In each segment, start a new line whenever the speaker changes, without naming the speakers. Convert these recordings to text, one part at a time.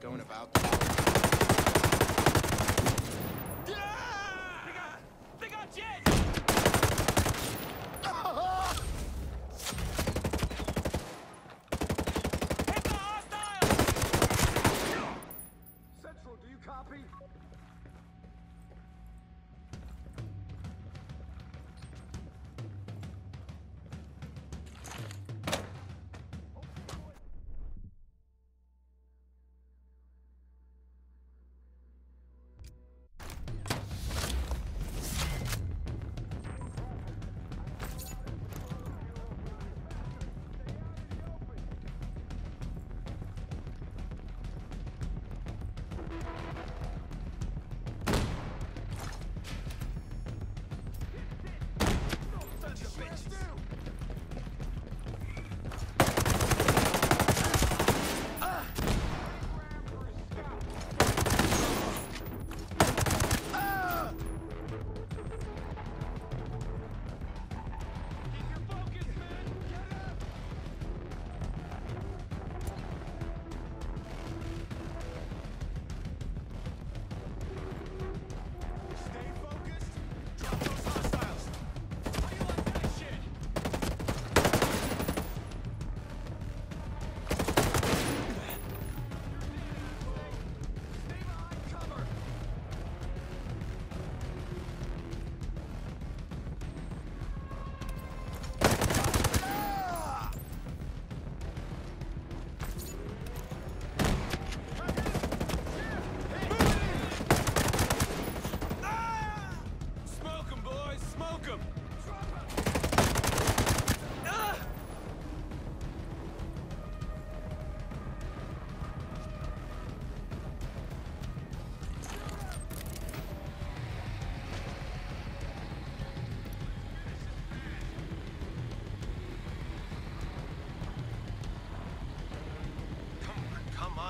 going about.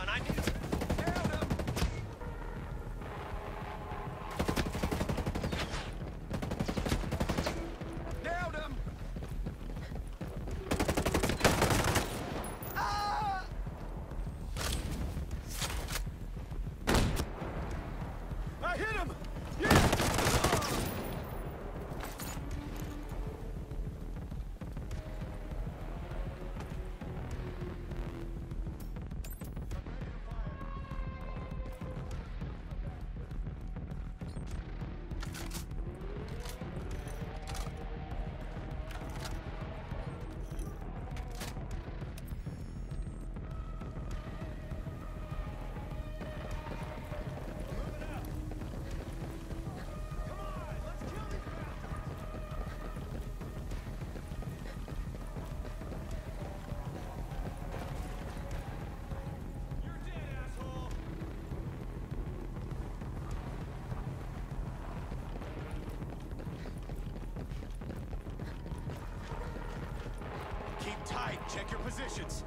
on. I knew. tight. Check your positions.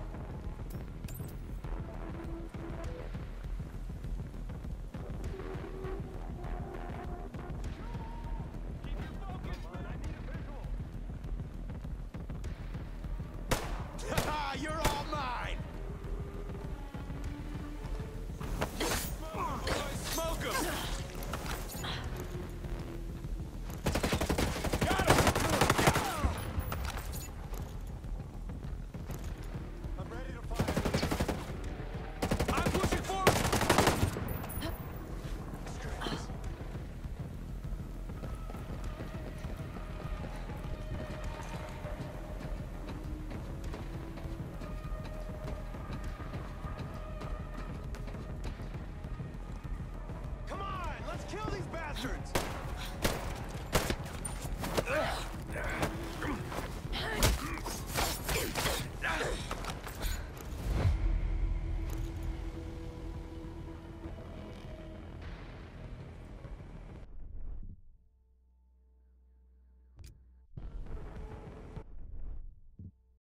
Bastards!